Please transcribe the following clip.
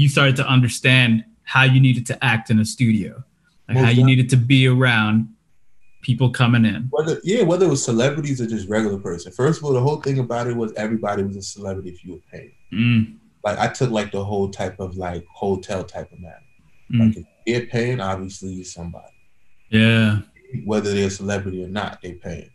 you started to understand how you needed to act in a studio, like how you needed to be around people coming in. Whether yeah, whether it was celebrities or just regular person. First of all, the whole thing about it was everybody was a celebrity if you were paid. Mm. Like I took like the whole type of like hotel type of man. Mm. Like if they're paying, obviously you're somebody. Yeah. Whether they're a celebrity or not, they paying.